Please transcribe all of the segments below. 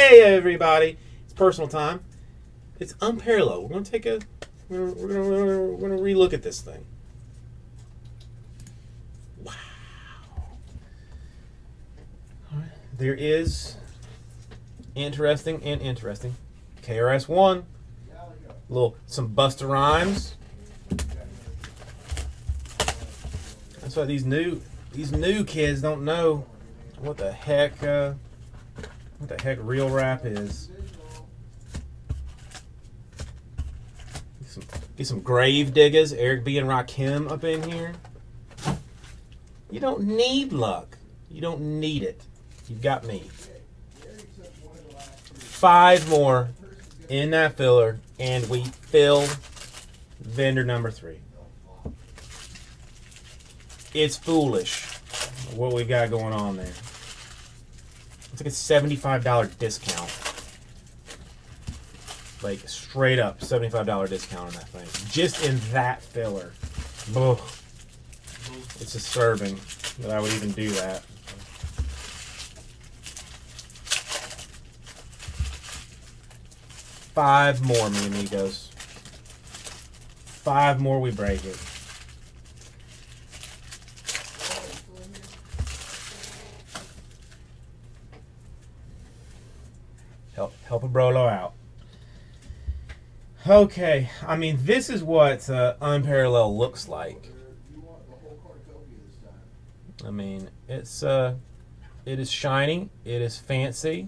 Hey everybody, it's personal time. It's unparalleled. We're gonna take a we're gonna we're gonna, we're gonna relook at this thing. Wow. All right. There is interesting and interesting. KRS One. Little some Busta Rhymes. That's why these new these new kids don't know what the heck uh, what the heck real rap is. Get some, get some Gravediggaz, Eric B and Rakim up in here. You don't need luck. You don't need it. You've got me. Five more in that filler, and we fill vendor number three. It's foolish what we've got going on there. It's like a $75 discount. Like straight up $75 discount on that thing. Just in that filler. Oh, it's disturbing that I would even do that. Five more, mi amigos. Five more, we break it. Help, help a brolo out. Okay, I mean, this is what uh, unparalleled looks like. I mean, it's uh, it is shiny, it is fancy,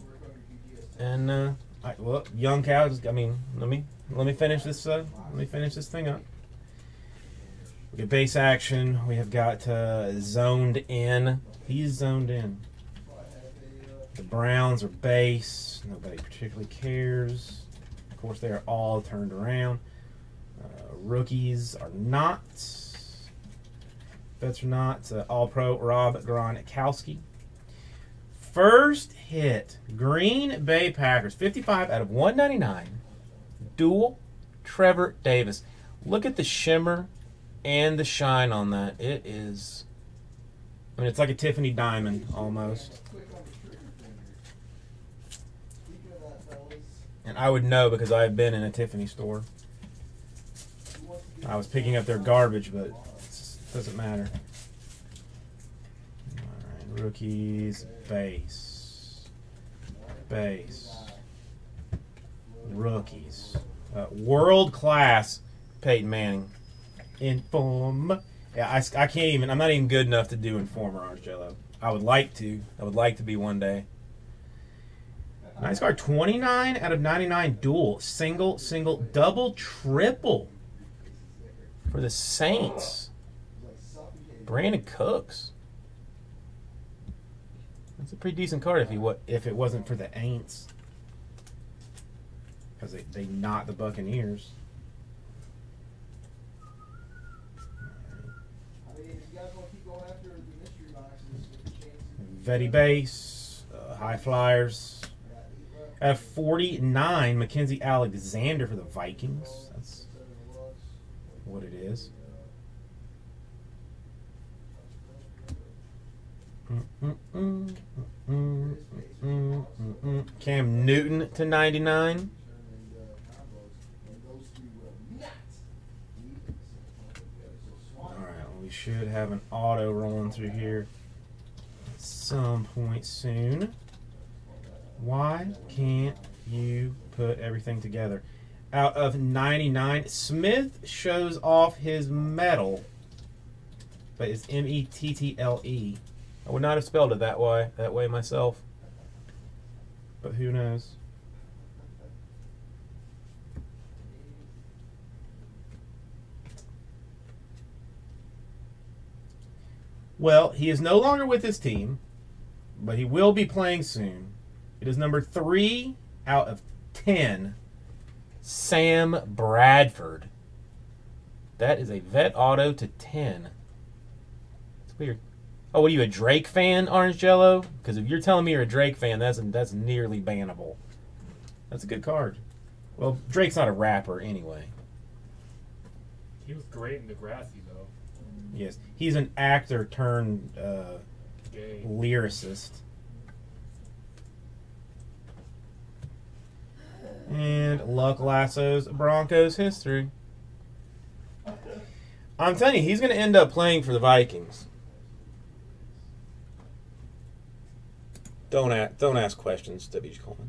and uh, I, well, young cows. I mean, let me let me finish this. Uh, let me finish this thing up. We get base action. We have got uh, zoned in. He's zoned in. The Browns are base. Nobody particularly cares. Of course, they are all turned around. Uh, rookies are not. Vets are not. Uh, all pro Rob Gronkowski. First hit Green Bay Packers, 55 out of 199. Dual Trevor Davis. Look at the shimmer and the shine on that. It is. I mean, it's like a Tiffany diamond almost. And I would know because I've been in a Tiffany store. I was picking up their garbage, but it doesn't matter. Alright, rookies, base. Base. Rookies. Uh, world class Peyton Manning. Inform. Yeah, I, I can't even, I'm not even good enough to do Informer Orange Jello. I would like to. I would like to be one day. Nice card. 29 out of 99 dual. Single, single, double, triple for the Saints. Brandin Cooks. That's a pretty decent card if he wa- if it wasn't for the Aints. Because they, they not the Buccaneers. Vetty base, uh, high flyers. At 49, Mackensie Alexander for the Vikings. That's what it is. Cam Newton to 99. All right, we should have an auto rolling through here at some point soon. Why can't you put everything together? Out of 99, Smith shows off his metal, but it's M E T T L E. I would not have spelled it that way, that way myself. But who knows? Well, he is no longer with his team, but he will be playing soon. It is number three out of ten. Sam Bradford. That is a vet auto to ten. It's weird. Oh, what are you, a Drake fan, Orange Jello? Because if you're telling me you're a Drake fan, that's that's nearly bannable. That's a good card. Well, Drake's not a rapper anyway. He was great in Degrassi, though. Yes, he's an actor turned uh, lyricist. Luck lassos Broncos history. I'm telling you, he's going to end up playing for the Vikings. Don't ask, don't ask questions, W. Coleman.